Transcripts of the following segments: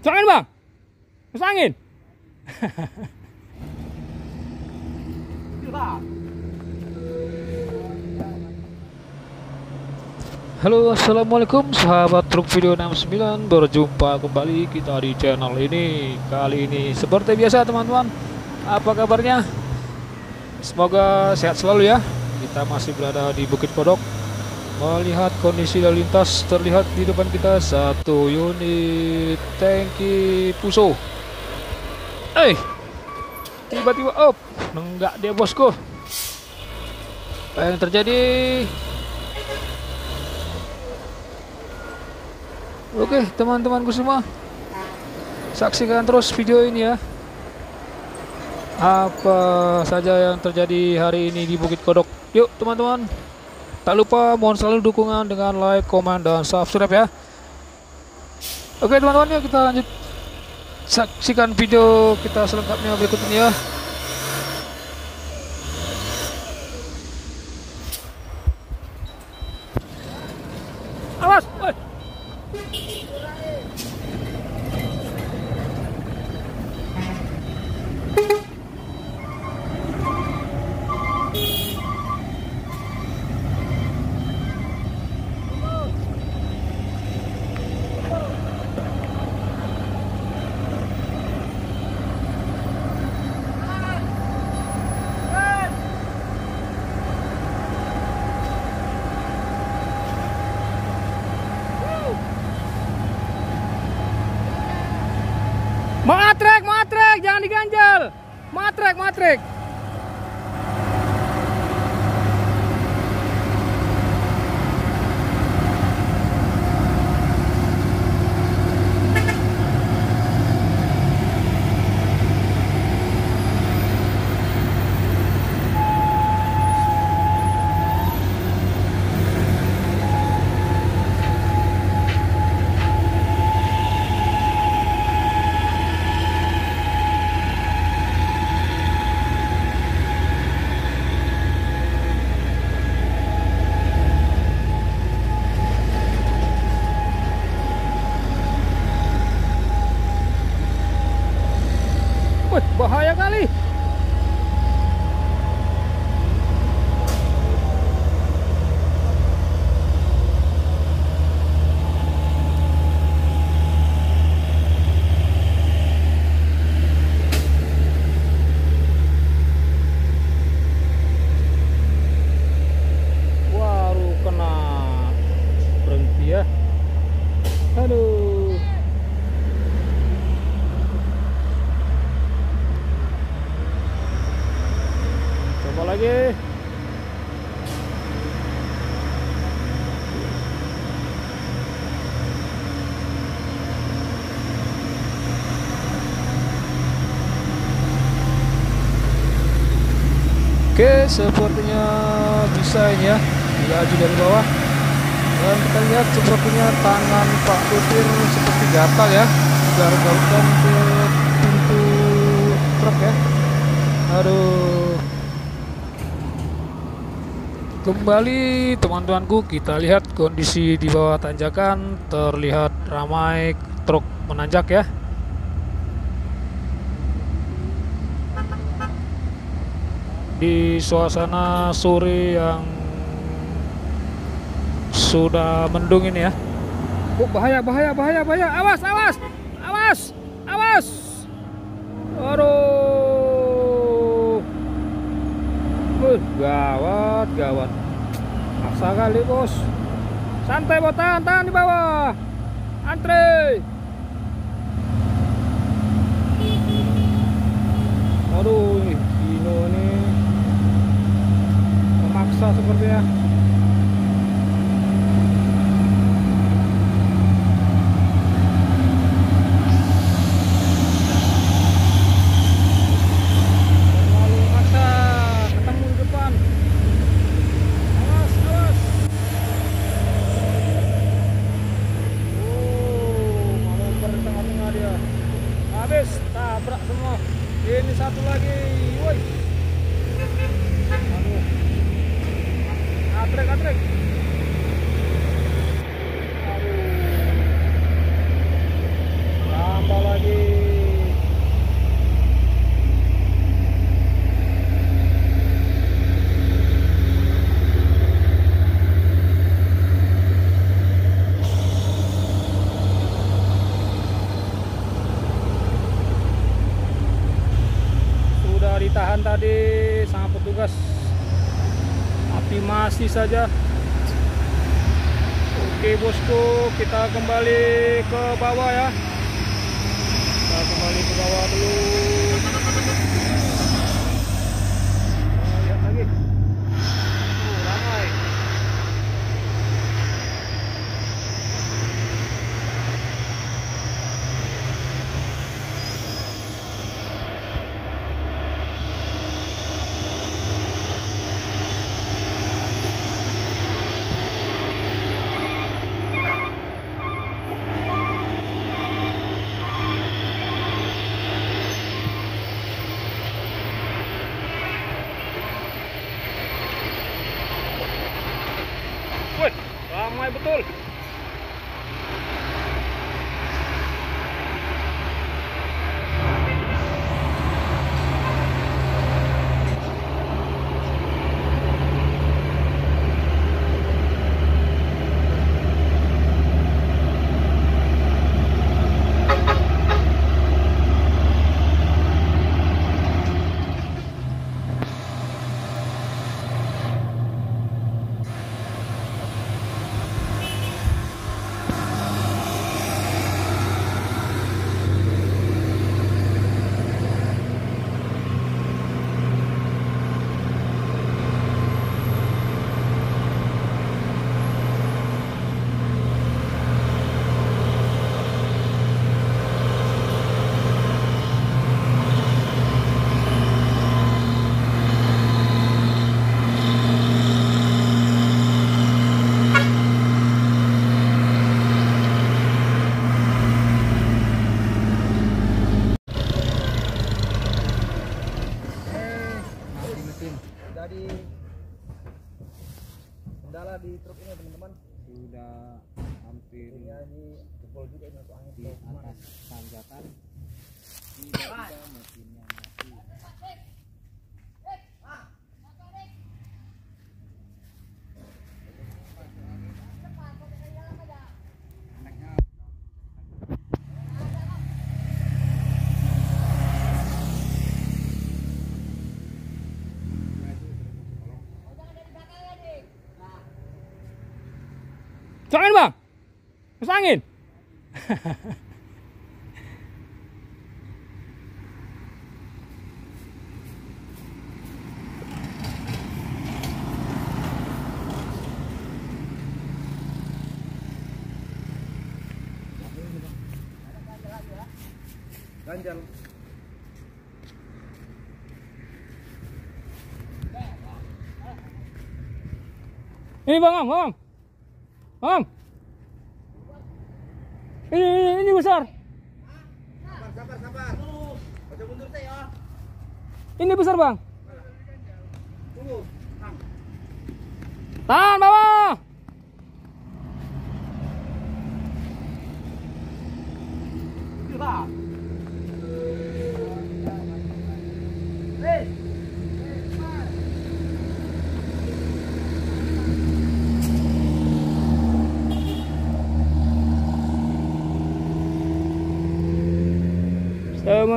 Masuk Bang. Masuk. Halo assalamualaikum sahabat truk video 69 Berjumpa kembali kita di channel ini Kali ini seperti biasa teman-teman Apa kabarnya? Semoga sehat selalu ya Kita masih berada di Bukit Kodok Melihat kondisi lalu lintas terlihat di depan kita Satu unit tangki puso Eh Tiba-tiba op Nenggak dia bosku. Apa yang terjadi? Oke teman-temanku semua Saksikan terus video ini ya. Apa saja yang terjadi hari ini di Bukit Kodok? Yuk teman-teman Tak lupa mohon selalu dukungan dengan like, komen, dan subscribe ya. Oke teman-teman yuk kita lanjut Saksikan video kita selengkapnya berikut ini ya Awas! Woi. Matrek, matrek, jangan diganjal. Matrek, matrek bahaya kali. Baru kena berhenti ya. Aduh. Coba lagi. Oke, sepertinya bisa ini ya. Diaju dari bawah. Dan kita lihat sepertinya tangan Pak Supir seperti gatal ya. Garuk-garukan ke pintu truk ya. Aduh. Kembali teman-temanku kita lihat kondisi di bawah tanjakan terlihat ramai truk menanjak ya. Di suasana sore yang sudah mendung ini ya. Oh, bahaya bahaya bahaya bahaya. Awas awas. Awas. Awas. Aduh. Wih, gawat, gawat. Maksa kali, Bos. Santai, Bos. Tahan, tahan di bawah. Antre. Aduh, ini ini memaksa sepertinya. Terlalu maksa, ketemu di depan. Awas, awas. Oh, manuver di tengah-tengah dia. Habis, tabrak semua. Ini satu lagi, woi. Aduh. Atrek, atrek. Aduh. Tambah lagi. Ditahan tadi sama petugas. Api masih saja. Oke bosku, kita kembali ke bawah ya. Kita kembali ke bawah dulu. Sudah di kendala di truk ini teman-teman Sudah hampir ini ini jebol juga ini untuk angin di atas tanjakan. Tiba-tiba mesinnya mati. Angin bang, masuk angin. ganjal. Ini bang, bang, bang. Ini, ini, ini besar. sabar sabar sabar baca mundur saya ya Ini besar bang. tunggu. Tahan bawah. Gila.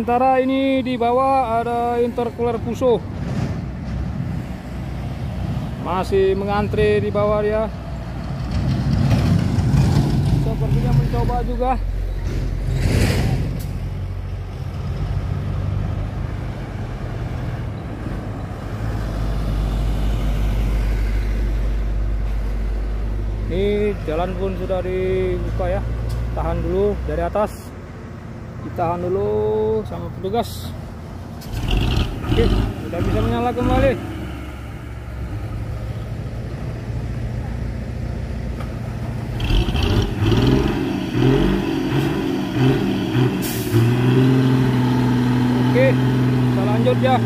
Sementara ini di bawah ada intercooler Puso. Masih mengantri di bawah dia. Sepertinya mencoba juga. Ini jalan pun sudah dibuka ya. Tahan dulu dari atas ditahan dulu sama petugas. Oke sudah bisa menyala kembali. Oke kita lanjut ya